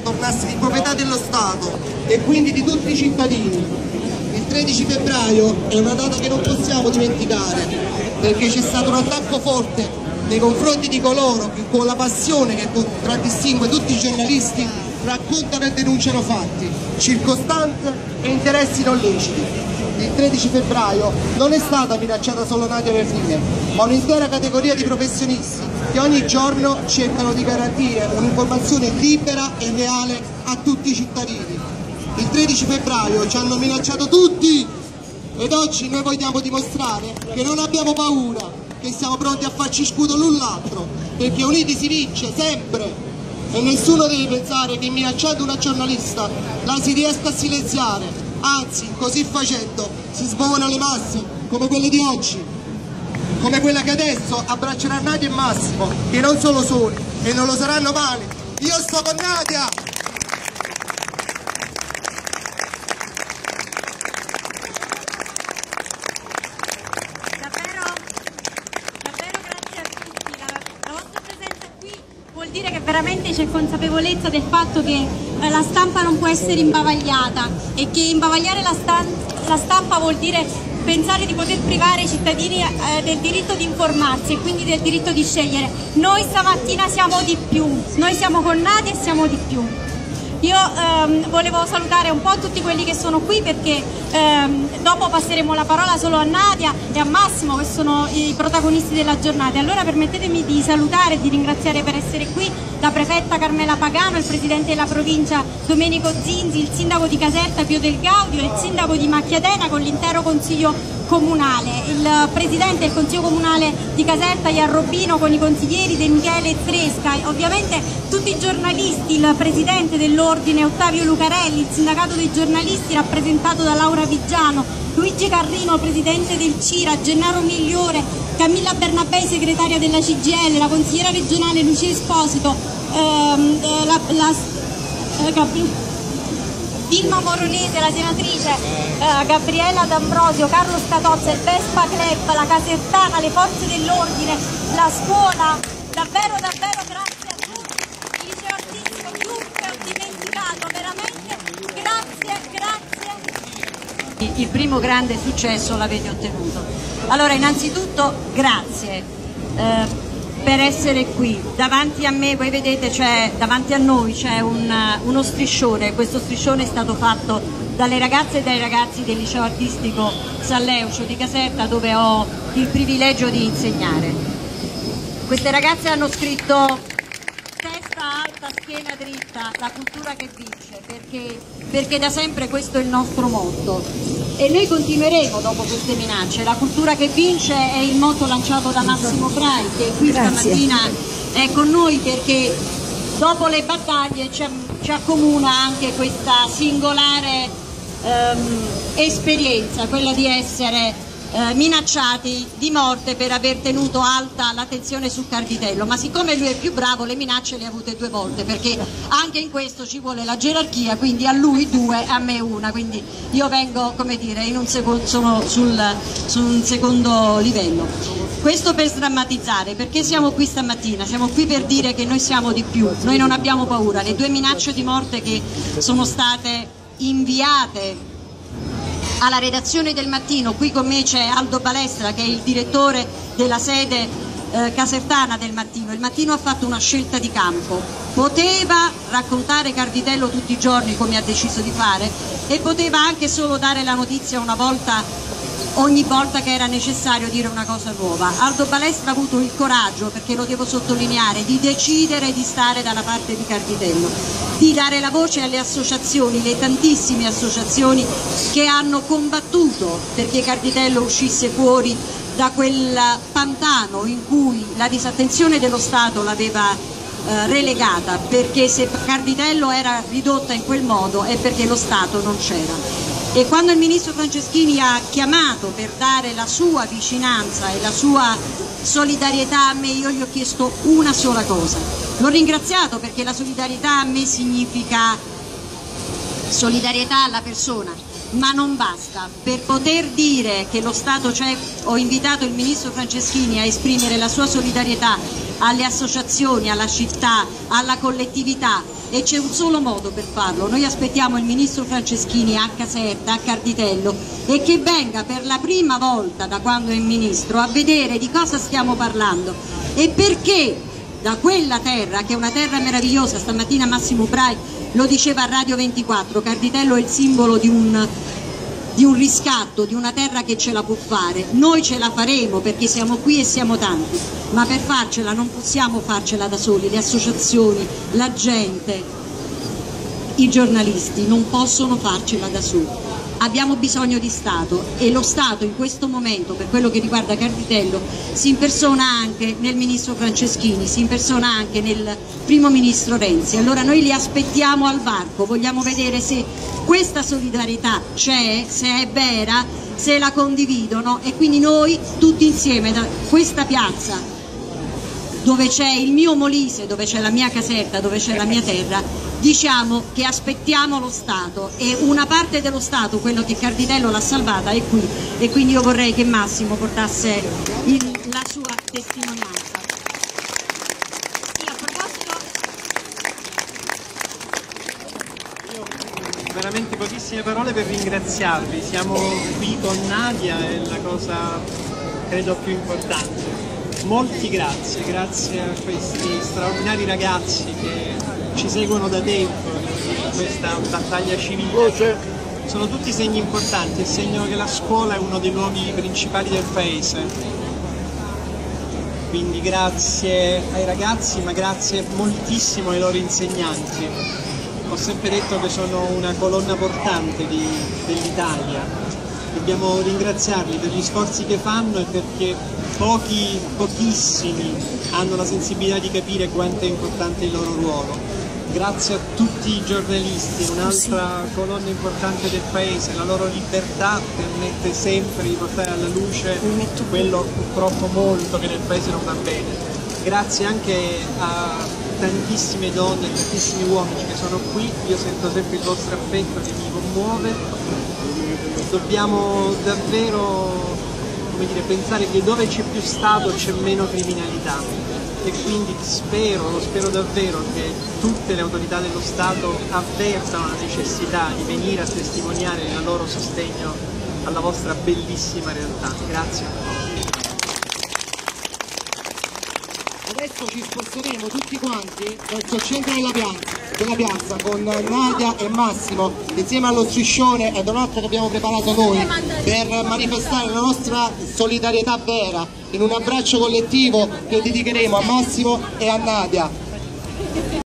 tornasse di proprietà dello Stato e quindi di tutti i cittadini. Il 13 febbraio è una data che non possiamo dimenticare perché c'è stato un attacco forte nei confronti di coloro che con la passione che contraddistingue tutti i giornalisti raccontano e denunciano fatti, circostanze e interessi non leciti il 13 febbraio non è stata minacciata solo Nadia Perfine, ma un'intera categoria di professionisti che ogni giorno cercano di garantire un'informazione libera e reale a tutti i cittadini. Il 13 febbraio ci hanno minacciato tutti ed oggi noi vogliamo dimostrare che non abbiamo paura, che siamo pronti a farci scudo l'un l'altro, perché uniti si vince sempre e nessuno deve pensare che minacciando una giornalista la si riesca a silenziare anzi così facendo si smuovono le masse come quelle di oggi. Come quella che adesso abbraccerà Nadia e Massimo che non sono soli e non lo saranno mai io sto con Nadia! Dire che veramente c'è consapevolezza del fatto che la stampa non può essere imbavagliata e che imbavagliare la, stampa, la stampa vuol dire pensare di poter privare i cittadini eh, del diritto di informarsi e quindi del diritto di scegliere. Noi stamattina siamo di più, noi siamo con Nadia e siamo di più. Io ehm, volevo salutare un po' tutti quelli che sono qui perché ehm, dopo passeremo la parola solo a Nadia e a Massimo che sono i protagonisti della giornata. Allora permettetemi di salutare e di ringraziare per essere qui la prefetta Carmela Pagano, il presidente della provincia Domenico Zinzi, il sindaco di Caserta Pio Del Gaudio, il sindaco di Macchiadena con l'intero consiglio comunale, il presidente del consiglio comunale di Caserta Iarrobino con i consiglieri De Michele e Tresca, ovviamente tutti i giornalisti, il presidente dell'ordine Ottavio Lucarelli, il sindacato dei giornalisti rappresentato da Laura Vigiano, Luigi Carrino, presidente del CIRA, Gennaro Migliore, Camilla Bernabei, segretaria della CGL, la consigliera regionale Lucia Esposito, ehm, eh, la, la, eh, Vilma Moronese, la senatrice eh, Gabriella D'Ambrosio, Carlo Scatozza, il Vespa Club, la Casertana, le forze dell'ordine, la scuola, davvero davvero grazie a tutti, il liceo artistico, chiunque ho dimenticato, veramente grazie, grazie. Il primo grande successo l'avete ottenuto. Allora innanzitutto grazie. Eh, per essere qui. Davanti a me, voi vedete, davanti a noi c'è un, uno striscione, questo striscione è stato fatto dalle ragazze e dai ragazzi del liceo artistico San Leucio di Caserta dove ho il privilegio di insegnare. Queste ragazze hanno scritto testa alta, schiena dritta, la cultura che vince, perché, perché da sempre questo è il nostro motto e noi continueremo dopo queste minacce. La cultura che vince è il motto lanciato da Massimo Frai che qui Grazie. stamattina è con noi perché dopo le battaglie ci, ci accomuna anche questa singolare ehm, esperienza, quella di essere eh, minacciati di morte per aver tenuto alta l'attenzione su Carditello, ma siccome lui è più bravo le minacce le ha avute due volte perché anche in questo ci vuole la gerarchia, quindi a lui due, a me una, quindi io vengo come dire in un secondo, sono sul, su un secondo livello. Questo per sdrammatizzare, perché siamo qui stamattina? Siamo qui per dire che noi siamo di più, noi non abbiamo paura, le due minacce di morte che sono state inviate alla redazione del mattino, qui con me c'è Aldo Balestra che è il direttore della sede eh, casertana del mattino, il mattino ha fatto una scelta di campo, poteva raccontare Carditello tutti i giorni come ha deciso di fare e poteva anche solo dare la notizia una volta ogni volta che era necessario dire una cosa nuova. Aldo Balestra ha avuto il coraggio, perché lo devo sottolineare, di decidere di stare dalla parte di Carditello, di dare la voce alle associazioni, le tantissime associazioni che hanno combattuto perché Carditello uscisse fuori da quel pantano in cui la disattenzione dello Stato l'aveva eh, relegata, perché se Carditello era ridotta in quel modo è perché lo Stato non c'era e quando il ministro Franceschini ha chiamato per dare la sua vicinanza e la sua solidarietà a me, io gli ho chiesto una sola cosa. L'ho ringraziato perché la solidarietà a me significa solidarietà alla persona, ma non basta. Per poter dire che lo Stato c'è, ho invitato il Ministro Franceschini a esprimere la sua solidarietà alle associazioni, alla città, alla collettività e c'è un solo modo per farlo. Noi aspettiamo il Ministro Franceschini a Caserta, a Carditello e che venga per la prima volta da quando è Ministro a vedere di cosa stiamo parlando e perché da quella terra, che è una terra meravigliosa, stamattina Massimo Brai lo diceva a Radio 24, Carditello è il simbolo di un, di un riscatto, di una terra che ce la può fare. Noi ce la faremo perché siamo qui e siamo tanti, ma per farcela non possiamo farcela da soli, le associazioni, la gente, i giornalisti non possono farcela da soli abbiamo bisogno di Stato e lo Stato in questo momento per quello che riguarda Carditello si impersona anche nel Ministro Franceschini, si impersona anche nel Primo Ministro Renzi. Allora noi li aspettiamo al varco, vogliamo vedere se questa solidarietà c'è, se è vera, se la condividono e quindi noi tutti insieme da questa piazza dove c'è il mio Molise, dove c'è la mia casetta, dove c'è la mia terra, diciamo che aspettiamo lo Stato e una parte dello Stato, quello che Carditello l'ha salvata, è qui e quindi io vorrei che Massimo portasse il, la sua testimonianza. Veramente pochissime parole per ringraziarvi. Siamo qui con Nadia, è la cosa credo più importante. Molti grazie, grazie a questi straordinari ragazzi che ci seguono da tempo in questa battaglia civile. Sono tutti segni importanti, il segno che la scuola è uno dei luoghi principali del paese. Quindi grazie ai ragazzi, ma grazie moltissimo ai loro insegnanti. Ho sempre detto che sono una colonna portante dell'Italia. Dobbiamo ringraziarli per gli sforzi che fanno e perché pochi, pochissimi hanno la sensibilità di capire quanto è importante il loro ruolo. Grazie a tutti i giornalisti, un'altra colonna importante del paese, la loro libertà permette sempre di portare alla luce quello purtroppo molto che nel paese non va bene. Grazie anche a tantissime donne tantissimi uomini che sono qui, io sento sempre il vostro affetto che mi commuove. Dobbiamo davvero dire, pensare che dove c'è più Stato c'è meno criminalità e quindi spero, lo spero davvero che tutte le autorità dello Stato avvertano la necessità di venire a testimoniare il loro sostegno alla vostra bellissima realtà. Grazie Adesso ci sposteremo tutti quanti verso il centro della piazza, della piazza con Nadia e Massimo insieme allo striscione e Donotto che abbiamo preparato noi per manifestare la nostra solidarietà vera in un abbraccio collettivo che dedicheremo a Massimo e a Nadia.